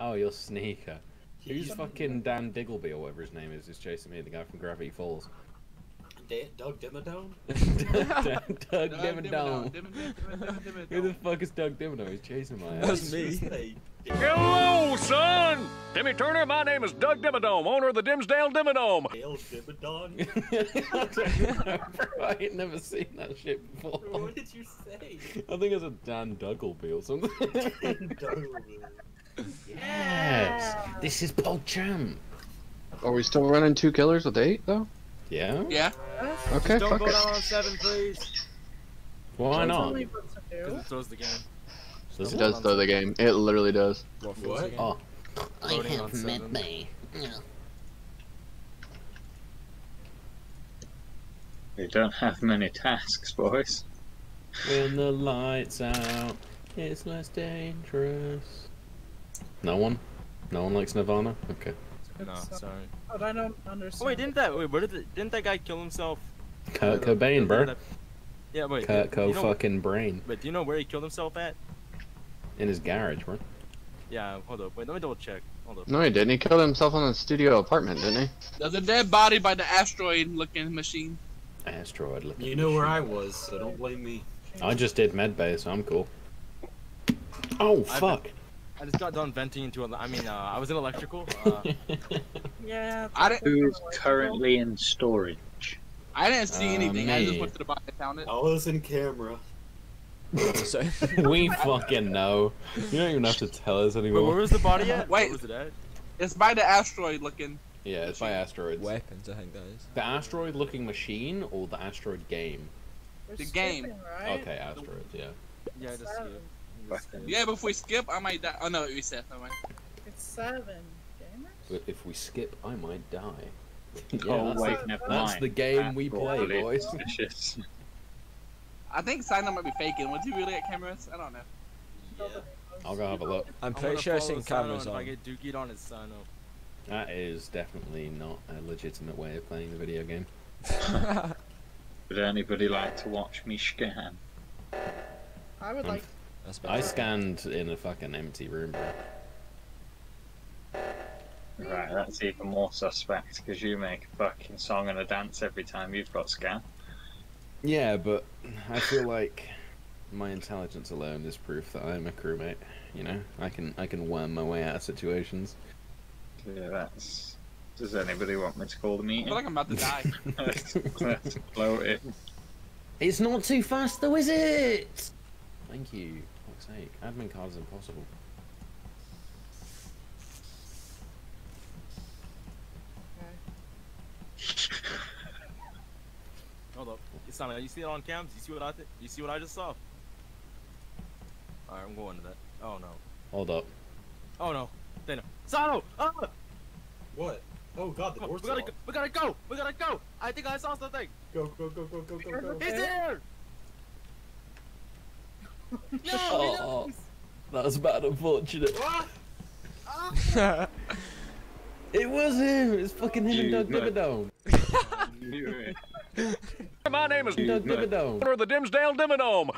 Oh, you're Sneaker. Who's fucking Dan Diggleby or whatever his name is? Is chasing me, the guy from Gravity Falls. Da- Doug Dimmadome? Doug, Doug Dimmadome. Dimmadome. Who the fuck is Doug Dimmadome? He's chasing my ass. That's me. Hello, son! Timmy Turner, my name is Doug Dimmadome, owner of the Dimmsdale Dimmadome. Dale Dimmadome? I ain't never seen that shit before. what did you say? I think it's a Dan Duggleby or something. Doug. Yes! This is PogChamp! Are we still running two killers with eight though? Yeah? Yeah. Okay, Don't fuck go it. down on seven, please. Why not? Because it throws the game. Does It it? does throw the game. It literally does. What? throws What? the game? Oh, Loading on. We don't have many tasks, boys. when the lights out, it's less dangerous. No one? No one likes Nirvana? Okay. No, sorry. But I don't understand. Oh wait, didn't that wait? Where did the, didn't that guy kill himself? Kurt Uh, Cobain, bro. that- Yeah, wait. Kurt you Co know, fucking brain. Wait, do you know where he killed himself at? In his garage, bro. Yeah, hold up. Wait, let me double check. Hold up. No, he didn't. He killed himself in the studio apartment, didn't he? There's a dead body by the asteroid-looking machine. Asteroid looking. You know where I was, so don't blame me. I just did medbay, so I'm cool. Oh, I've fuck. I just got done venting into. A, I mean, uh, I was in electrical. Uh, Yeah. I didn't. Who's currently in storage? I didn't see Uh, anything. I just me. went to the body and found it. I was in camera. so, we fucking know. You don't even have to tell us wait, where anymore. was the body at? Wait. Was it at? It's by the asteroid-looking. Yeah, it's by asteroids. Weapons, I think that is. The asteroid looking machine or the asteroid game? We're The game. Right? Okay, asteroids, yeah. Yeah, just Seven. skip. Just. Yeah, but if we skip, I might die. Oh no, it reset. Never mind. It's seven. Gamers? But If we skip, I might die. Oh, yeah, oh, that's, wait, the- never that's the game we play, boys. suspicious. I think Simon might be faking. Was he really at cameras? I don't know. Yeah. I'll go have a look. I'm I'm pretty sure I've seen the sign cameras If I on. get dookied on, it's sign up. That is definitely not a legitimate way of playing the video game. Would anybody like to watch me scan? I would like. That's I scanned in a fucking empty room, bro. Right, that's even more suspect because you make a fucking song and a dance every time you've got scan. Yeah, but I feel like my intelligence alone is proof that I'm a crewmate. You know, I can I can worm my way out of situations. Yeah, that's. Does anybody want me to call the meeting? I feel like I'm about to die. let's, let's blow it. It's not too fast though, is it? Thank you. Fuck's sake, admin card is impossible. Hold up. It's not. You see it on cams? You see what I th- You see what I just saw? Alright, I'm going to that. Oh no. Hold up. Oh no. Dana. Sano! Ah! What? Oh god, the door's we gotta locked. go! We gotta go! We gotta go! I think I saw something! Go, go, go, go, go, go, go. He's there! No! Oh, oh. that was bad, unfortunate. It was him. It's fucking him and You Doug nut. Dimmadome. My name is Doug Nut. Dimmadome. owner of the Dimmsdale Dimmadome.